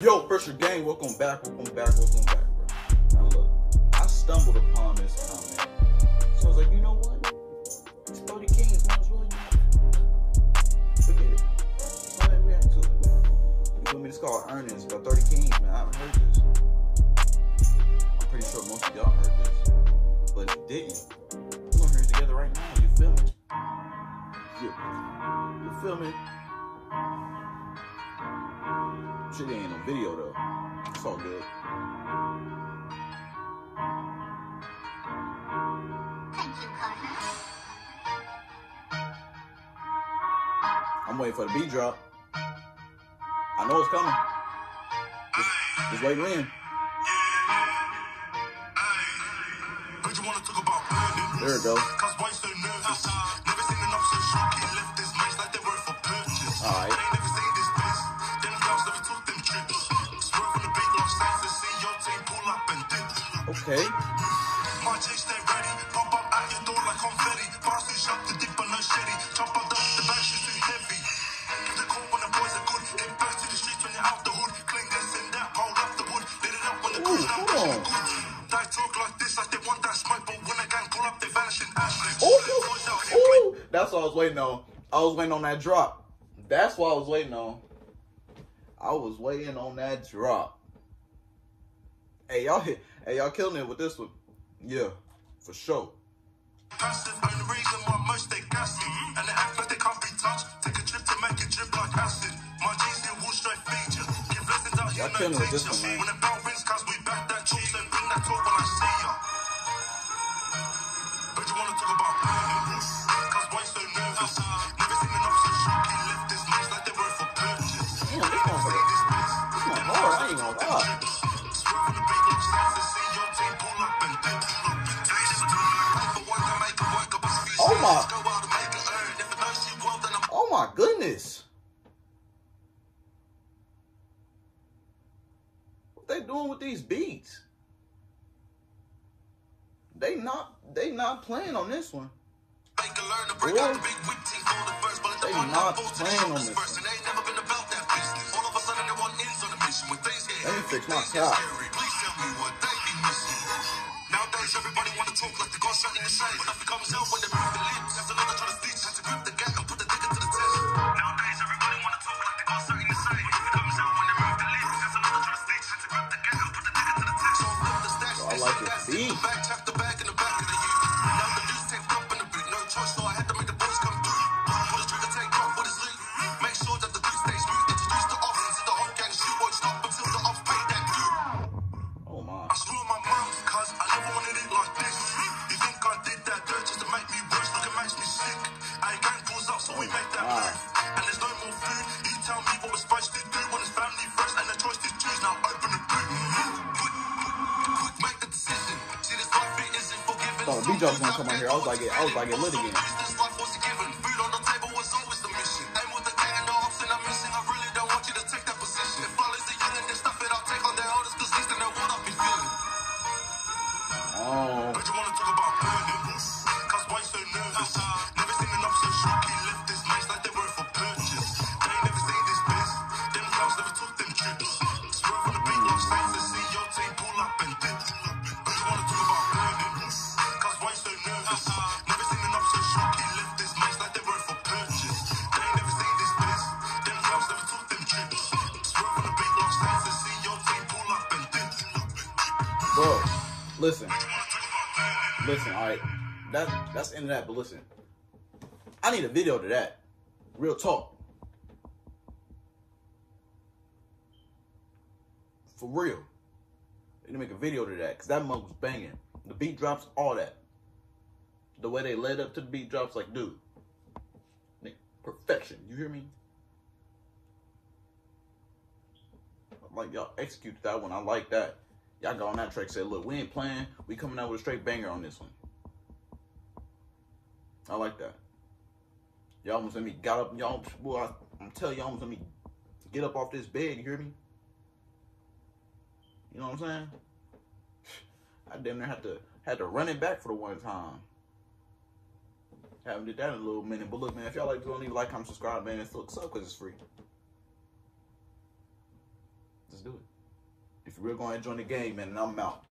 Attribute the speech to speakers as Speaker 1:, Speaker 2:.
Speaker 1: Yo, Pressure Gang, welcome back, welcome back, welcome back, bro. Now look, I stumbled upon this comment. So I was like, you know what? It's 30KINGZ, might as well, you. Forget it. Just let me react to it. You feel me? It's called Earnings by 30KINGZ, man. I haven't heard this. I'm pretty sure most of y'all heard this. But if you didn't, we're gonna hear it together right now. You feel me? You, you feel me? Shit ain't no video though. It's all good.
Speaker 2: Thank you, partner.
Speaker 1: I'm waiting for the beat drop. I know it's coming. Just, just waiting in. There it goes. Okay. That's what I was waiting on. I was waiting on that drop. That's what I was waiting on. I was waiting on that drop. Hey, y'all hit. Hey, y'all killing it with this one. Yeah, for sure.
Speaker 3: Passive, reason why most they gassy. And they act like they can't be touched. Take a trip to make it drip like acid. My G's still will straight feature. Give lessons out here, no
Speaker 1: killing with this
Speaker 3: teacher. When the they
Speaker 1: doing with these beats? They not they not playing on this one.
Speaker 3: Make a learn to break out the big weak teeth for the first, but
Speaker 1: They
Speaker 3: the
Speaker 1: not
Speaker 3: to the
Speaker 1: playing on this
Speaker 3: and they ain't never been about that business. All of a sudden, they want ends on a mission when things get
Speaker 1: Let me
Speaker 3: heavy,
Speaker 1: fix my
Speaker 3: things
Speaker 1: cap.
Speaker 3: scary. Please tell me what they be missing. Nowadays, everybody wanna talk like they got something to say. When nothing comes out when they move the lips, have to learn to try to speak, have to grip the gap and put the up, so we make that
Speaker 1: wow.
Speaker 3: move. And there's no more food. You tell me what we're supposed to do when it's family first and the choice to choose. Now open the boot. Quick, quick, make the decision. See, this life it isn't forgiven.
Speaker 1: Thought the beat drop was gonna come out here. I was like, I was like, get lit again. Bro, listen. Listen, alright. That that's of that, but listen. I need a video to that. Real talk. For real. Need to make a video to that, because that mug was banging. The beat drops, all that. The way they led up to the beat drops, like, dude. Perfection. You hear me? Like y'all executed that one. I like that. Y'all got on that track. Said, look, we ain't playing. We coming out with a straight banger on this one. I like that. Y'all almost let me got up. Y'all, I, I'm telling y'all almost let me get up off this bed. You hear me? You know what I'm saying? I damn near had to had to run it back for the one time. Haven't did that in a little minute. But look, man, if y'all like, don't leave a like, comment, subscribe, man. It's look up because it's free. Let's do it. If you're really gonna join the game, man, and I'm out.